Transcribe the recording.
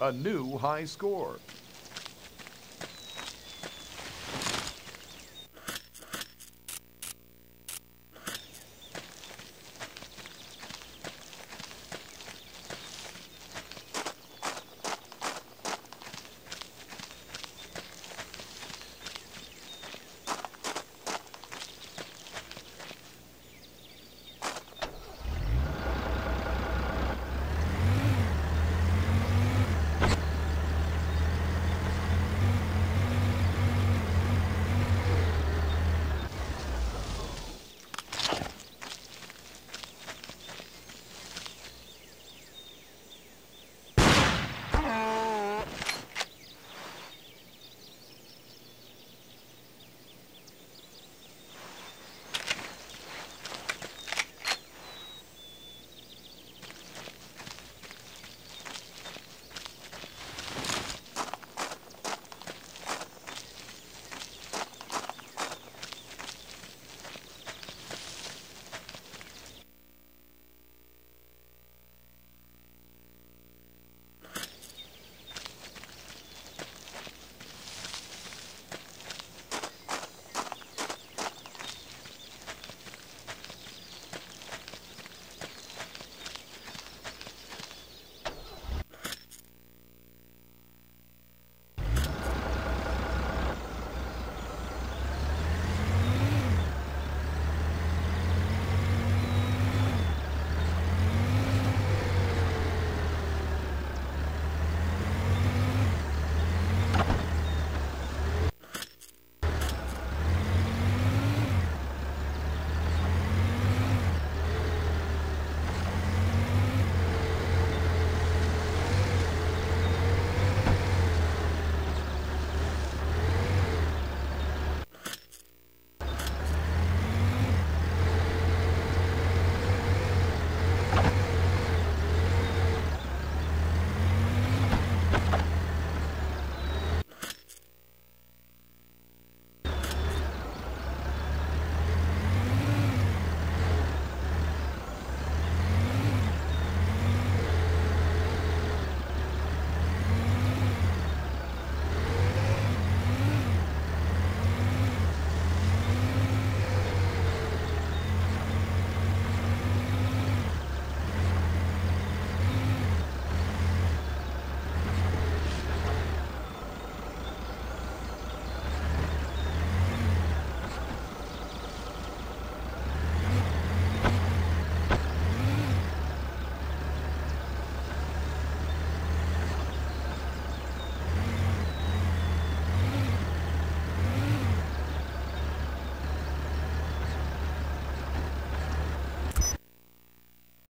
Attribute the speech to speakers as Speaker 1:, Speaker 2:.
Speaker 1: a new high score.